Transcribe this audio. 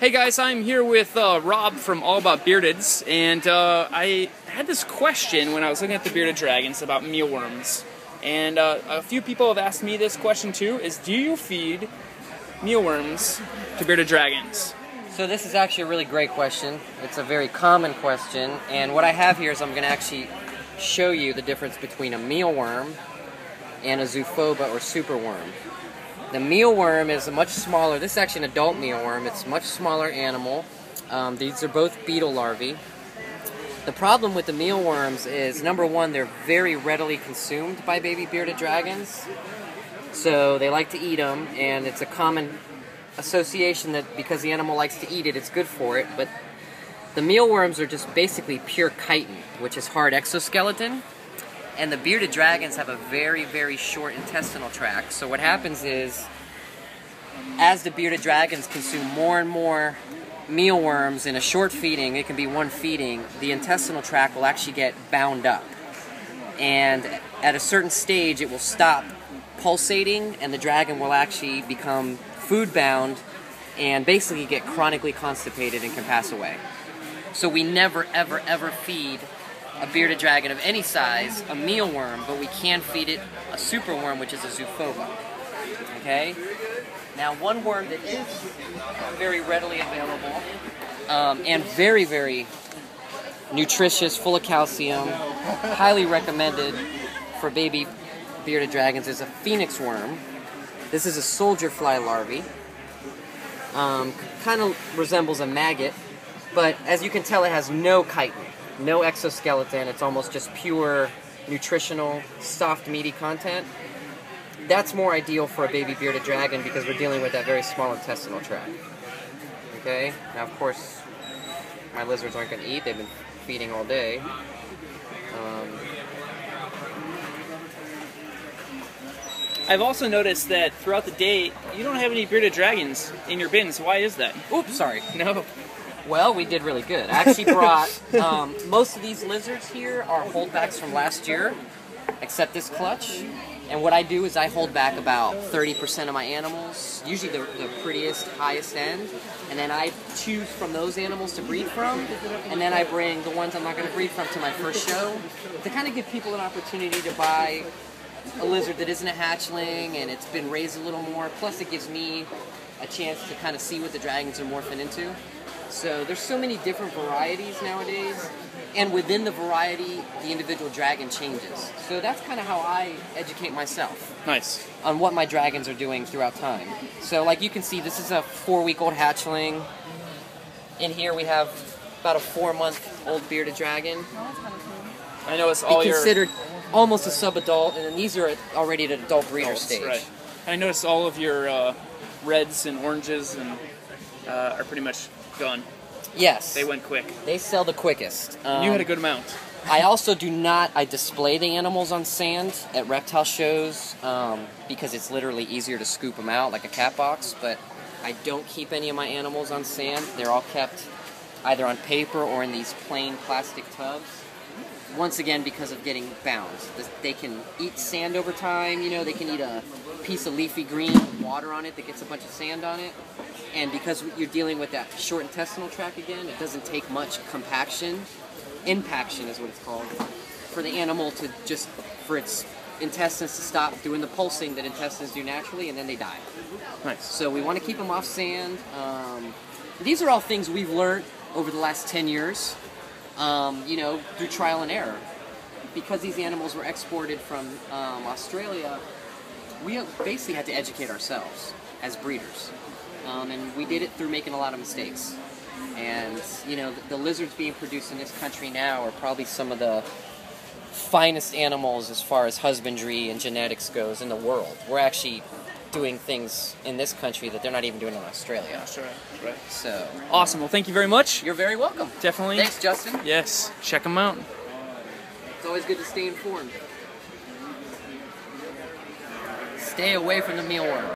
Hey guys, I'm here with uh, Rob from All About Beardeds, and uh, I had this question when I was looking at the bearded dragons about mealworms. And uh, a few people have asked me this question too, is do you feed mealworms to bearded dragons? So this is actually a really great question. It's a very common question, and what I have here is I'm going to actually show you the difference between a mealworm and a zophobas or superworm. The mealworm is a much smaller, this is actually an adult mealworm, it's a much smaller animal. Um, these are both beetle larvae. The problem with the mealworms is, number one, they're very readily consumed by baby bearded dragons. So they like to eat them, and it's a common association that because the animal likes to eat it, it's good for it. But the mealworms are just basically pure chitin, which is hard exoskeleton. And the bearded dragons have a very, very short intestinal tract. So what happens is, as the bearded dragons consume more and more mealworms in a short feeding, it can be one feeding, the intestinal tract will actually get bound up. And at a certain stage, it will stop pulsating, and the dragon will actually become food bound and basically get chronically constipated and can pass away. So we never, ever, ever feed a bearded dragon of any size a mealworm, but we can feed it a superworm, which is a zophobas. Okay? Now, one worm that is very readily available um, and very, very nutritious, full of calcium, highly recommended for baby bearded dragons is a phoenix worm. This is a soldier fly larvae. Um, kind of resembles a maggot, but as you can tell, it has no chitin no exoskeleton. It's almost just pure nutritional, soft, meaty content. That's more ideal for a baby bearded dragon because we're dealing with that very small intestinal tract. Okay? Now, of course, my lizards aren't going to eat. They've been feeding all day. Um, I've also noticed that throughout the day, you don't have any bearded dragons in your bins. Why is that? oops, sorry. No. Well, we did really good. I actually brought um, most of these lizards here are holdbacks from last year, except this clutch. And what I do is I hold back about 30% of my animals, usually the, the prettiest, highest end, and then I choose from those animals to breed from, and then I bring the ones I'm not going to breed from to my first show to kind of give people an opportunity to buy a lizard that isn't a hatchling and it's been raised a little more. Plus, it gives me a chance to kind of see what the dragons are morphing into. So there's so many different varieties nowadays, and within the variety, the individual dragon changes. So that's kind of how I educate myself Nice. on what my dragons are doing throughout time. So like you can see, this is a four-week-old hatchling. In here we have about a four-month-old bearded dragon. I know it's Be all your considered almost a sub-adult, and then these are already at adult breeder adults, stage. Right. I noticed all of your uh, reds and oranges and uh, are pretty much gone. Yes, They went quick. They sell the quickest. Um, you had a good amount. I also do not. I display the animals on sand at reptile shows um, because it's literally easier to scoop them out like a cat box. But I don't keep any of my animals on sand. They're all kept either on paper or in these plain plastic tubs. Once again, because of getting bound, they can eat sand over time. You know, they can eat a piece of leafy green water on it that gets a bunch of sand on it. And because you're dealing with that short intestinal tract again, it doesn't take much compaction impaction is what it's called for the animal to just for its intestines to stop doing the pulsing that intestines do naturally and then they die. Nice. so we want to keep them off sand. Um, these are all things we've learned over the last 10 years um, you know through trial and error. Because these animals were exported from um, australia we basically had to educate ourselves as breeders um, and we did it through making a lot of mistakes and you know the, the lizards being produced in this country now are probably some of the finest animals as far as husbandry and genetics goes in the world. We're actually doing things in this country that they're not even doing in Australia. Right. So Awesome. Well, thank you very much. you're very welcome. Definitely. Thanks, Justin. Yes. Check them out. It's always good to stay informed. Stay away from the mealworm.